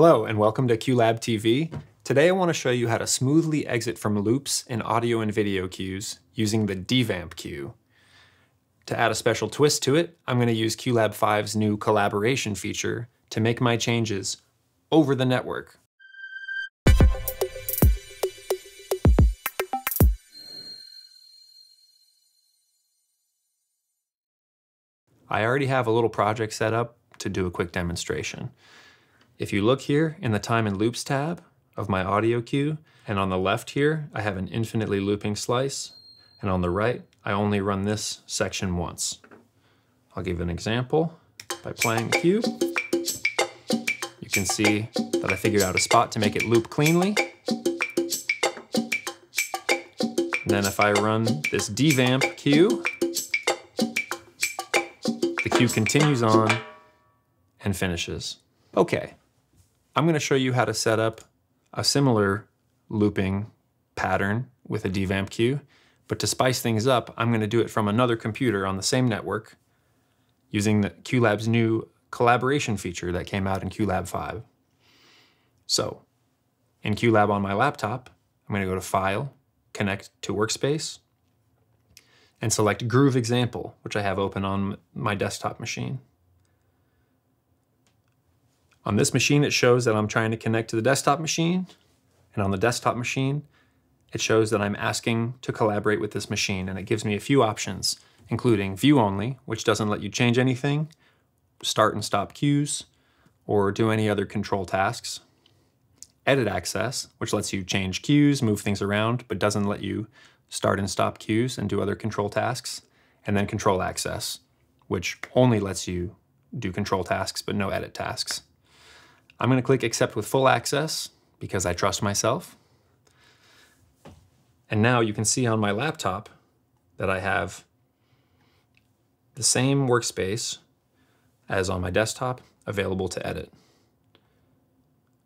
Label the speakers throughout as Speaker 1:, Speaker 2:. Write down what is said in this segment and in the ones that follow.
Speaker 1: Hello and welcome to QLab TV. Today I want to show you how to smoothly exit from loops in audio and video cues using the devamp cue. To add a special twist to it, I'm going to use QLab 5's new collaboration feature to make my changes over the network. I already have a little project set up to do a quick demonstration. If you look here in the time and loops tab of my audio cue, and on the left here, I have an infinitely looping slice, and on the right, I only run this section once. I'll give an example by playing the cue. You can see that I figured out a spot to make it loop cleanly. And then if I run this devamp cue, the cue continues on and finishes. Okay, I'm going to show you how to set up a similar looping pattern with a devamp cue, but to spice things up, I'm going to do it from another computer on the same network using the QLab's new collaboration feature that came out in QLab 5. So, in QLab on my laptop, I'm going to go to File, Connect to Workspace, and select Groove Example, which I have open on my desktop machine. On this machine, it shows that I'm trying to connect to the desktop machine. And on the desktop machine, it shows that I'm asking to collaborate with this machine. And it gives me a few options, including view only, which doesn't let you change anything, start and stop cues, or do any other control tasks. Edit access, which lets you change cues, move things around, but doesn't let you start and stop cues and do other control tasks. And then control access, which only lets you do control tasks, but no edit tasks. I'm going to click accept with full access because I trust myself. And now you can see on my laptop that I have the same workspace as on my desktop available to edit.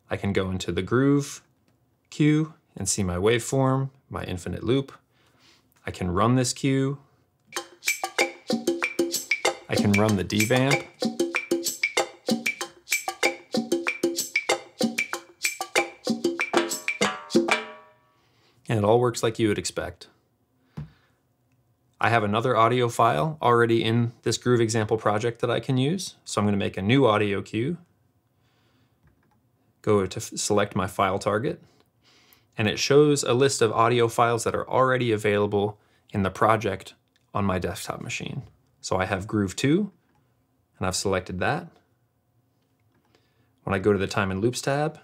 Speaker 1: I can go into the groove cue and see my waveform, my infinite loop. I can run this cue. I can run the devamp and it all works like you would expect. I have another audio file already in this Groove example project that I can use, so I'm going to make a new audio cue, go to select my file target, and it shows a list of audio files that are already available in the project on my desktop machine. So I have Groove 2, and I've selected that. When I go to the Time and Loops tab,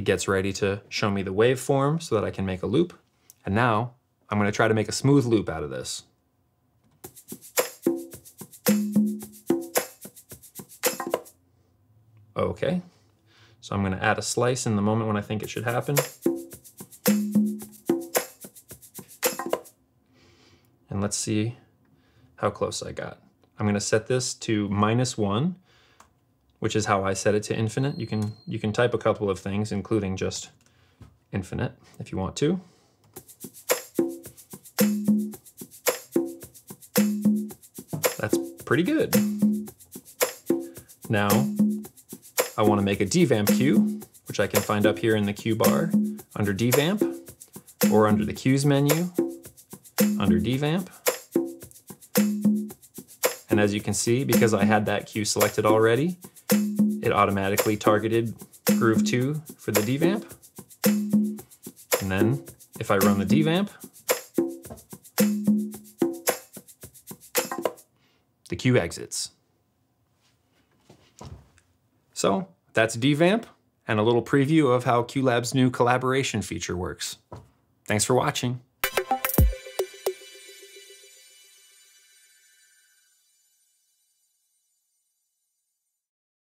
Speaker 1: it gets ready to show me the waveform so that I can make a loop. And now I'm going to try to make a smooth loop out of this. Okay, so I'm going to add a slice in the moment when I think it should happen. And let's see how close I got. I'm going to set this to minus one which is how I set it to infinite. You can, you can type a couple of things, including just infinite if you want to. That's pretty good. Now, I want to make a devamp cue, which I can find up here in the cue bar under devamp, or under the cues menu, under devamp. And as you can see, because I had that cue selected already, it automatically targeted Groove 2 for the devamp. And then if I run the devamp, the cue exits. So that's devamp and a little preview of how QLab's new collaboration feature works. Thanks for watching.